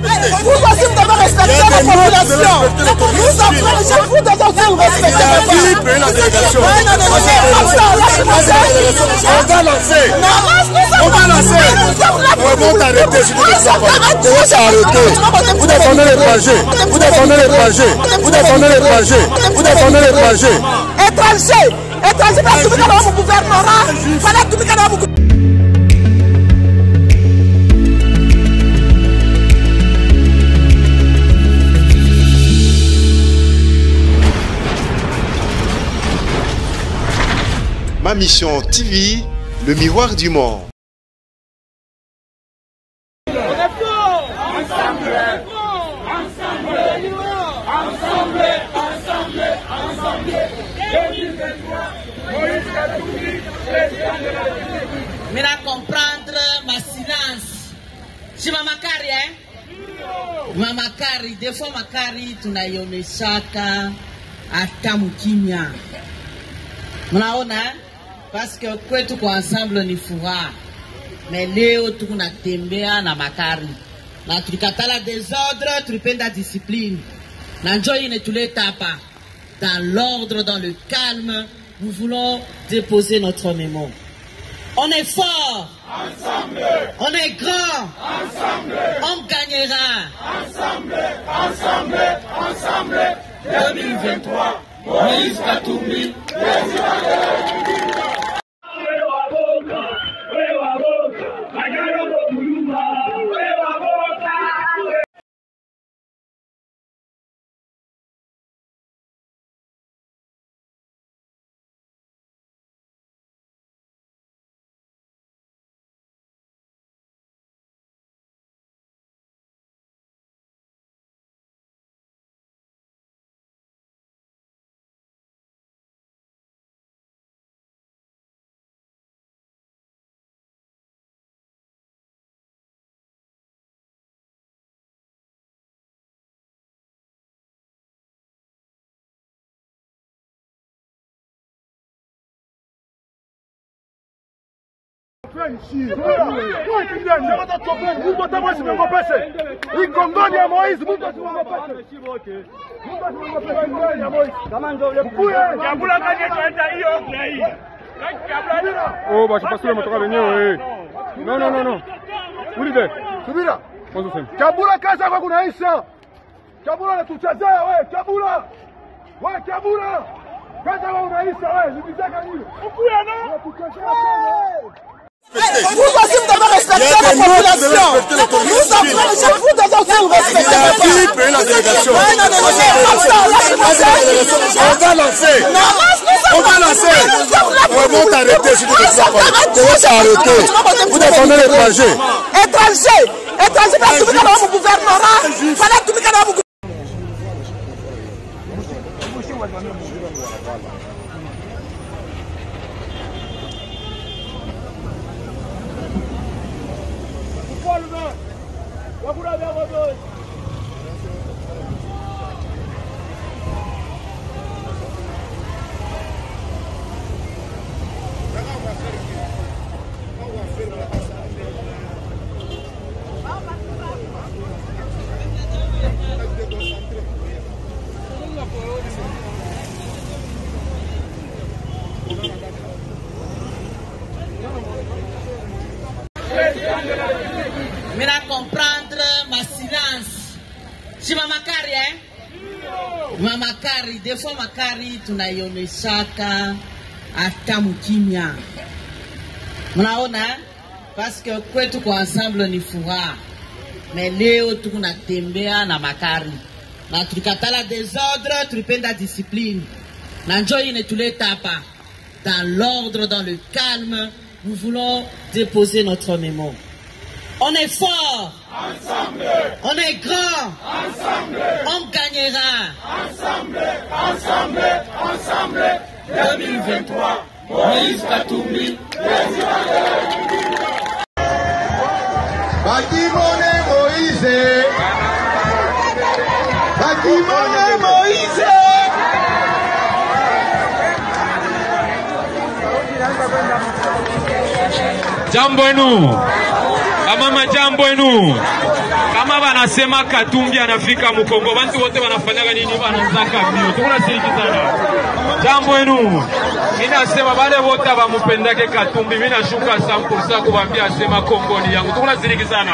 Vous aussi, vous devez respecter la population. Nous je vous devez aussi respecter la population. Non, non, non, On va lancer. On va lancer. On va t'arrêter si tu ne sais pas. On va s'arrêter. Vous défendez les projets. Vous défendez les projets. Vous défendez les projets. Vous défendez les projets. Étranger, étranger, pas tout le monde au gouvernement. Tout le monde au gouvernement. Mission TV, le miroir du monde. Mina comprendre ma silence. Si mama Kari eh? Mama Kari, des fois makari tunaioneshaka hata mkimya. Mnaona eh? Paske kwetu kwa ensemble ni furaha, me leo tukunatembea na makari na tulikatala desordre, tulipenda discipline na njo inetuleta hapa dans l'ordre, dans le calme. Nous voulons déposer notre mémoire. On est fort. Ensemble. On est grand. Ensemble. On gagnera. Ensemble. Ensemble. Ensemble. 2023. Moïse Katumbi. Ikongoni ya Moizi, Mungu ya Moizi. Oh. Subira. Kwanza useme. Kabula kunaisha. Kabula anatuchezea wewe, Kabula. Wewe Kabula. Kazi yako unaisha wewe, zibizaka nini? Ukuya na. Unatuchezea. Vous aussi, vous devez respecter la population. Nous apprenons, je vous devez aussi respecter la délégation? On va lancer. On va lancer. Va t'arrêter tu ne pas. Vous défendez projets. Étranger, étranger, pas tout le monde au gouvernement. Fallait le monde au gouvernement. Mina comprendre ma silence. Si mama Kari eh? Mama Fois makari tunaioneshaka hata mkimya. Mnaona? Paske kwetu kwa ensemble ni furaha, me leo tukunatembea na makari na tulikatala desordre, tulipenda discipline na njo inetuleta hapa dans l'ordre, dans le calme. Nous voulons déposer notre mémoire. On est fort. Ensemble. On est grand. Ensemble. On gagnera. Ensemble. Ensemble. Ensemble. 2023 Moïse Katumbi bakimone moise bakimone moise Jambo enu kamama, jambo enu. Kama wanasema Katumbi anafika Mkongo, bantu wote wanafanyaga nini? Wanazaka mbio, tukunasirikizana. Jambo enu, mimi nasema wale wote wamupendake Katumbi, mimi nashuka 100% kuwaambia asema Kongo ni yangu, tukunasirikizana.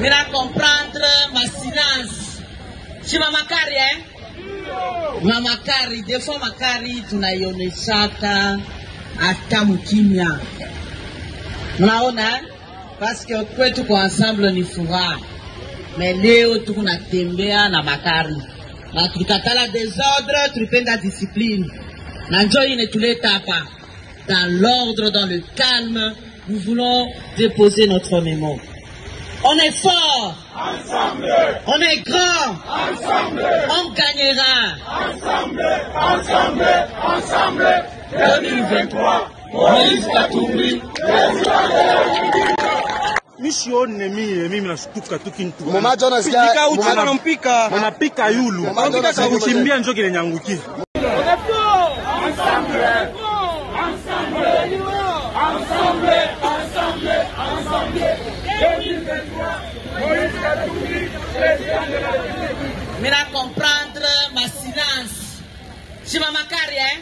Mina comprendre ma silence. Si mamakari eh? mamakari defo makari tunaioneshaka hata mkimya mnaona paske kwetu kwa ensemble ni furaha me leo tukunatembea na makari na tulikatala desordre tulipenda discipline. Na njoo inetuleta hapa dans l'ordre dans le calme nous voulons déposer notre mémoire on est fort. Ensemble. On est grand. Ensemble. On gagnera. Ensemble. Ensemble. Ensemble. 2023. Moïse Katumbi. misione mie mimi nashtuka tu kintu Mama John asikia- Pika uchi Mama- wanampika wanapika yulu Mama John asikia- kukimbia njo kile nyangukia comprendre ma silence. Si mamakari eh?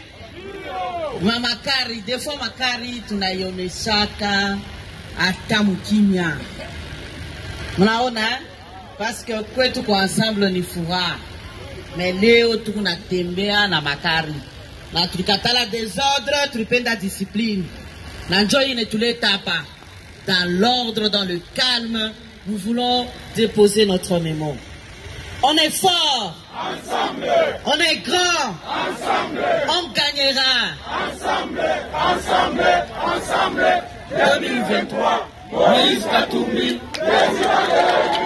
Mamakari, defo makari tunaioneshaka hata mkimya. Mnaona eh? Paske kwetu kwa ensemble ni furaha. Me leo tukunatembea na makari na tulikatala desordre, tulipenda discipline na njo inetuleta hapa dans l'ordre, dans le calme. Nous voulons déposer notre mémoire. On est fort. Ensemble. On est grand. Ensemble. On gagnera. Ensemble. Ensemble. Ensemble. 2023. Moïse Katumbi. Mungu atamwezi mwongopeshe.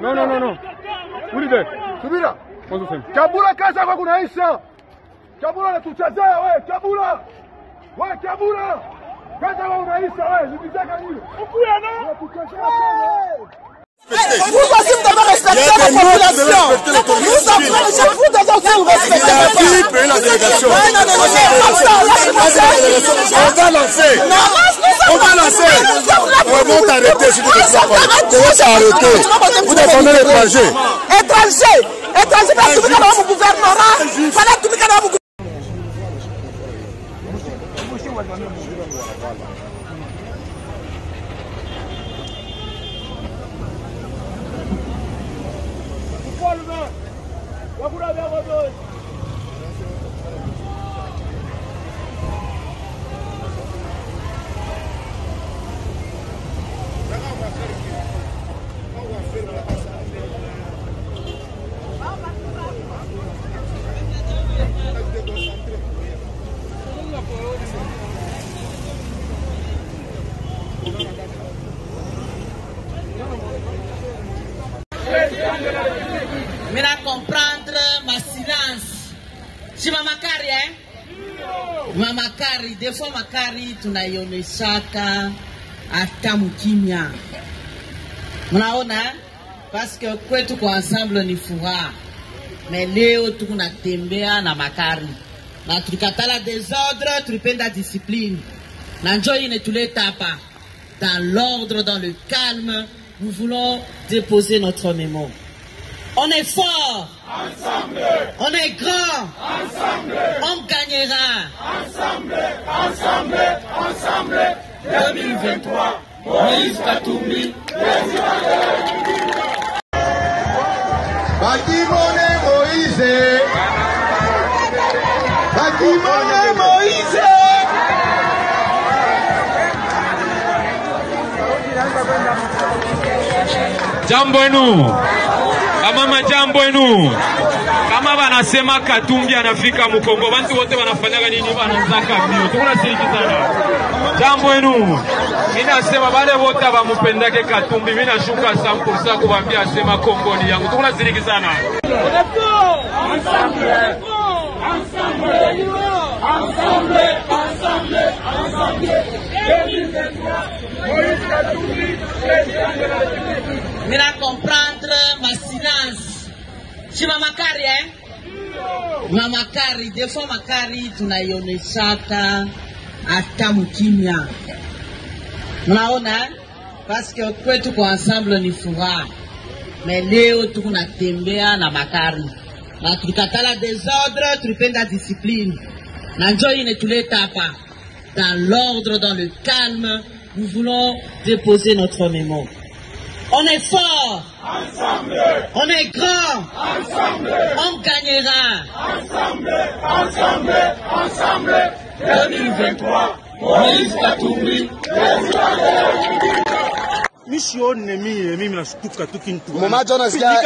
Mungu. Oh, no, no. Ulide. Subira. Kwanza useme. Kabula kunaisha. Kabula unatuchezea wewe, Kabula. Wewe Kabula. Kazi yako unaisha wewe, zibizaka nini? Ukuya na. Unatuchezea. Vous aussi, vous devez respecter la population. Nous apprenons, je vous devez respecter. Il a la délégation ça, là, On va lancer. On va lancer. Va t'arrêter t'arrêter. Vous défendez l'étranger. étranger étranger banatumika na mu gouvernement banatumika na mu Mina comprendre ma silence. Si mamakari eh? Defo makari tunaioneshaka hata mkimya mnaona? Paske kwetu kwa ensemble ni furaha me leo tukunatembea na makari. Na tulikatala desordre tulipenda discipline. Na njo inetuleta hapa. Dans l'ordre dans le calme nous voulons déposer notre mémo on est fort ensemble. on est grand ensemble. on gagnera ensemble ensemble ensemble 2023 Moïse Katumbi bakimone moise bakimone moise jambo mama jambo enu. Kama wanasema Katumbi anafika Mkongo, bantu wote wanafanyaga nini? Wanazaka bio, tukunashirikizana jambo enu. Mimi nasema wale wote wamupendake Katumbi, mimi nashuka 100% kuwaambia asema kongoni yangu, tukunashirikizana Mina comprendre ma silence si mamakari eh? mamakari defo makari tunaioneshaka hata mkimya mnaona eh? paske kwetu kwa ensemble ni furaha me leo tukunatembea na makari. Na tulikatala desordre tulipenda discipline. Na njo inetuleta hapa. Dans l'ordre dans le calme nous voulons déposer notre mémo on est fort ensemble. On est grand ensemble. On gagnera ensemble. Ensemble. Ensemble. 2023. Moïse Katumbi. misione mie mimi nashtuka tu kintu Mama Jonas ya-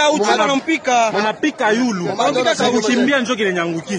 yulu kukimbia njo kile nyangukia